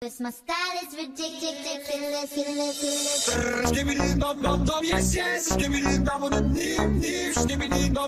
Cause my style is ridiculous, ridiculous, ridiculous. Skibbidi dum dum dum yes yes Skibbidi dum dum dim dim Skibbidi dum